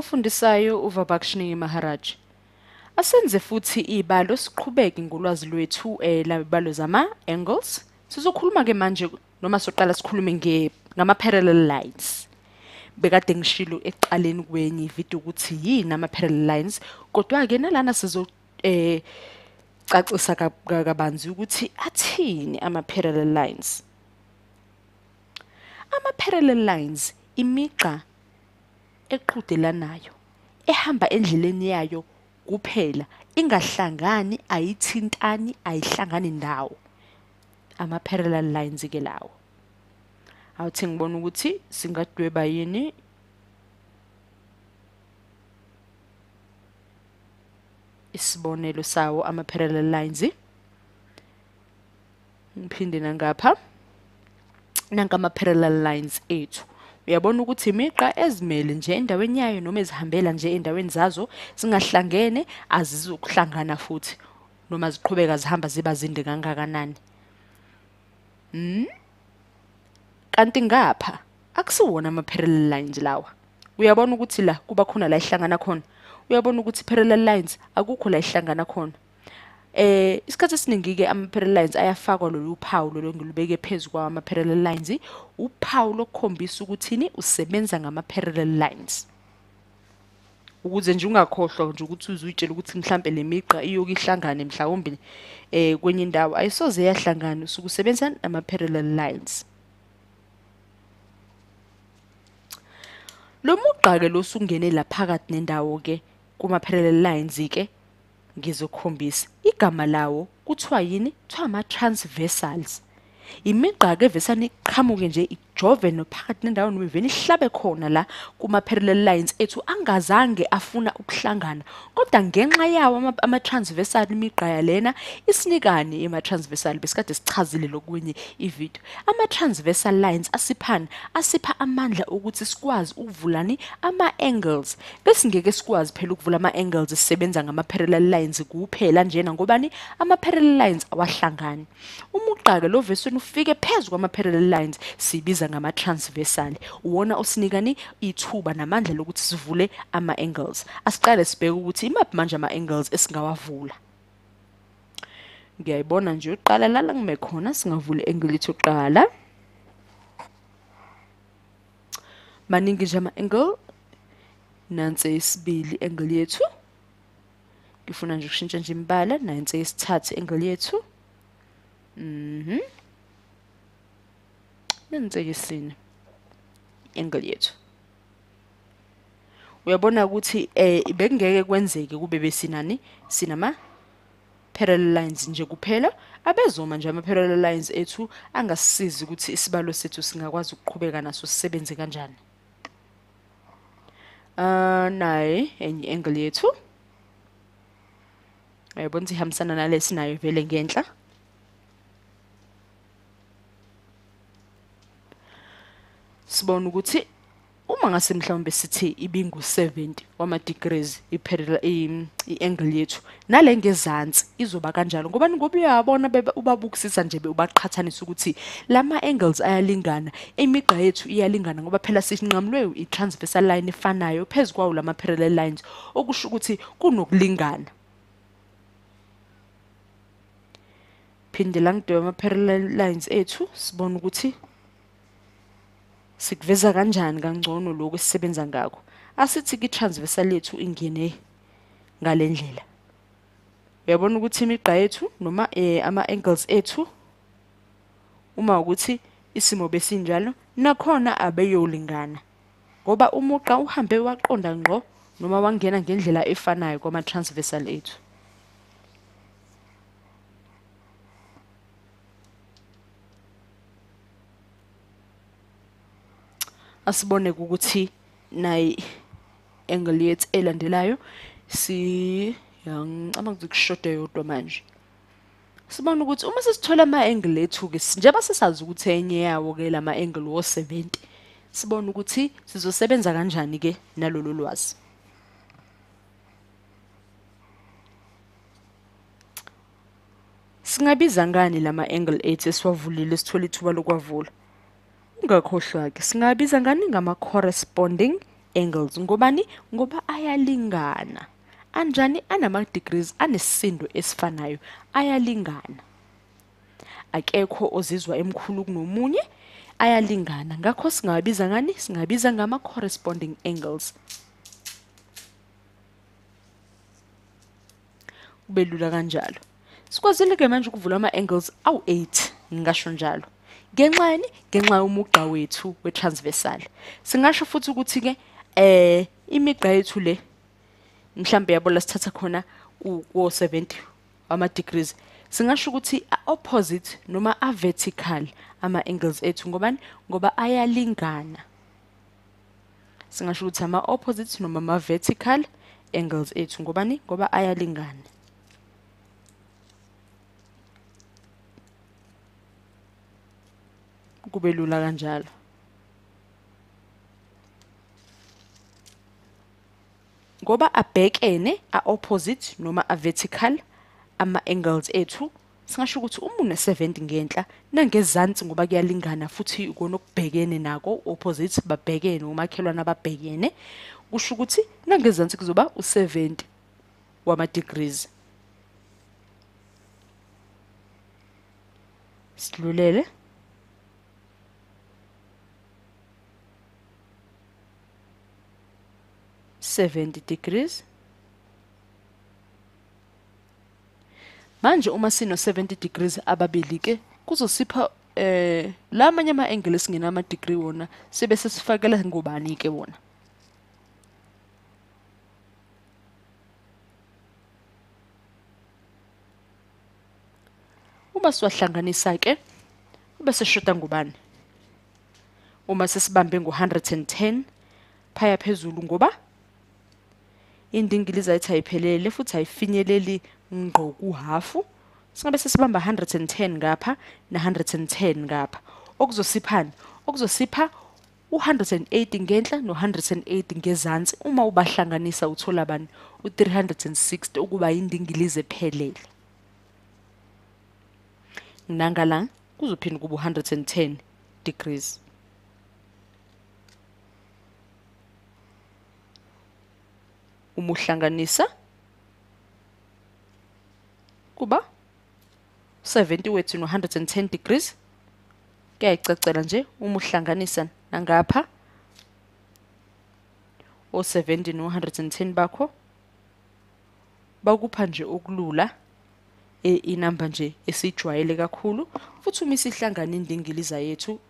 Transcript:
ofundisayo uVabakshini Maharaj. Asenze futhi ibalo siqhubeke ngolwazi lwethu eh labalo zama angles. Sizokhuluma ke manje noma soqala sikhulume nge ngama parallel lines. Bekade ngishilo ekuqaleni kwenye ivideo ukuthi yini ama parallel lines kodwa ke nalana sizo eh cacisa kabanzi ukuthi athini ama parallel lines. Ama parallel lines imigqa eqhudelanayo ehamba endleleni yayo kuphela ingahlangani ayithintani ayihlangani ndawo. Ama parallel lines ke lawo. Awuthi ngibona ukuthi singadweba yini? Isibonelo sawo ama parallel lines ngiphinde nangapha nanka ama parallel lines ethu. Uyabona ukuthi imigqa ezimele nje endaweni yayo noma ezihambela nje endaweni zazo singahlangene azizokuhlangana futhi noma ziqhubeka zihamba ziba zinde kangakanani. Mm? kanti ngapha akusiwona ama parallel lines lawa. Uyabona ukuthi la kuba khona la ihlangana khona? Uyabona ukuthi parallel lines akukho la ihlangana khona? Eh isikhathi esiningi ke ama parallel lines ayafakwa lolu phawu lo ngilubeke phezulu kwa ama parallel lines. Uphawu lokukhombisa ukuthini usebenza ngama parallel lines. Ukuze nje ungakhohlwa nje ukuthi uzuyitshela ukuthi mhlambe lemiqa iyokuhlangane mhlawumbe eh kwenye indawo ayisoze yahlangana. Usuku usebenza nama parallel lines. Lo muqa ke losungene la phakathi nendawo ke ngizokhombisa. Igama lawo kuthiwa yini? Kuthiwa ama transversals imigqa ke vesane iqhamuke nje ijove nophakathi nendawo noma iveni ihlabe khona la kuma parallel lines ethu angazange afuna ukuhlangana. Kodwa ngenxa yawo ama transversal imigqa yalena isinikani ema transversal besikade sichazile lokwenye ivideo ama transversal lines asiphani asipha amandla ukuthi sikwazi ukuvulani ama angles bese ngeke sikwazi phela ukuvula ama angles sisebenza ngama parallel lines kuphela njena ngobani? Ama parallel lines awahlangani. Umuqa ke lo vesweni ufike phezulu kwama parallel lines sibiza ngama transversal uwona osinikani ithuba namandla lokuthi sivule ama angles asiqale sibheke ukuthi imaphi manje ama angles esingawavula. Ngiyayibona nje uqala la ngime khona singavula angle lethu yokuqala. Maningi nje ama angle nansi isibili angle yethu. Ngifuna nje ukushintsha nje imbala. Nansi isithathu angle yethu. Mhm. Nenzekisini angle yethu uyabona ukuthi eh bekungeke kwenzeke kube besinani? Sinama parallel lines nje kuphela. Abezoma nje ama parallel lines ethu angasisizi ukuthi isibalo sethu singakwazi ukuqhubeka naso sisebenze kanjani. Uh naye enye angle yethu uyabona ukuthi ihambisana nalesi nayo vele ngenhla. Sibona ukuthi uma ngase mhlawumbe sithi ibingu 70 wama degrees iparallel iangle yethu nale ngezansi izoba kanjalo. Ngoba ngoba uyabona ubabukisisa nje ubaqhathanisa ukuthi lama angles ayalingana imigqa yethu iyalingana ngoba phela sinqamulwe i-transversal line efanayo phezulu kwawo lama parallel lines okusho ukuthi kunokulingana. Phinde la ngidweba ama parallel lines ethu sibona ukuthi sikuveza kanjani kangcono lokho esisebenza ngakho? Asithi ki-transversal yethu ingene ngalendlela. Uyabona ukuthi imigqa yethu noma eh, ama-angles ethu uma ukuthi isimo besinjalo nakhona abeyolingana. Ngoba umuqa uhambe waqonda ngqo noma wangena ngendlela efanayo kwama-transversal ethu. Asibone ukuthi nayi angle yethu elandelayo si yangicabanga ukuthi kushoda yodwa manje. Sibona ukuthi uma sesithola ama-angle ethu-ke njengoba sisazi ukuthi enye yawo-ke lama-angle wo-70 sibona ukuthi sizosebenza kanjani-ke nalolu lwazi? Singabiza ngani lama-angle ethu esiwavulile sithola ithuba lokwavula? Ungakhohlwa-ke singabiza ngani ngama-corresponding angles? Ngobani? Ngoba ayalingana. Anjani? Anama degrees anesindo esifanayo. Ayalingana. Akekho ozizwa emkhulu kunomunye ayalingana. Ngakho singabiza ngani? Singabiza ngama corresponding angles. Kube lula kanjalo. Sikwazile-ke manje ukuvula ama-angles awu-8 ngingasho njalo ngenxani ngenxa yomugqa wethu we-transversal. Singasho futhi ukuthi-ke eh imigqa yethu le mhlambe yabo la sithatha khona ku-70 ama-degrees singasho ukuthi a-opposite noma a-vertical ama-angles ethu ngobani? Ngoba ayalingana. Singasho ukuthi ama-opposite noma ama-vertical angles ethu ngobani? Ngoba ayalingana. Kube lula kanjalo. Ngoba abhekene a-opposite noma a-vertical ama-angles ethu singasho ukuthi uma une-70 ngenhla nangezansi ngoba kuyalingana futhi ikona okubhekene nako opposite babhekene umakhelwane ababhekene kusho ukuthi nangezansi kuzoba u-70 wama-degrees. Sidlulele. 70 degrees. Manje uma sino 70 degrees ababili ke kuzosipha eh lamanye ama angle esingenama degree wona sibe sesifakela ngobani ke wona? Uma siwahlanganisa ke bese shoda ngubani? Uma sesibambe ngo110 phaya phezulu ngoba indingilizi ayithi ayiphelele futhi ayifinyeleli ngqo kuhafu. Singabe sesibamba 110 ngapha na110 ngapha. Okuzosiphani? Okuzosipha u180 ngenhla no180 ngezansi. Uma ubahlanganisa uthola bani u360 ukuba indingilizi ephelele. Nangala kuzophinda kuba 110 degrees. Uma uhlanganisa kuba 70 wethu no110 degrees. Kuyayicacela nje uma uhlanganisa nangapha o70 no110 bakho. Bakupha nje okulula inamba nje esijwayele kakhulu. Futhi uma isihlangana indingiliza yethu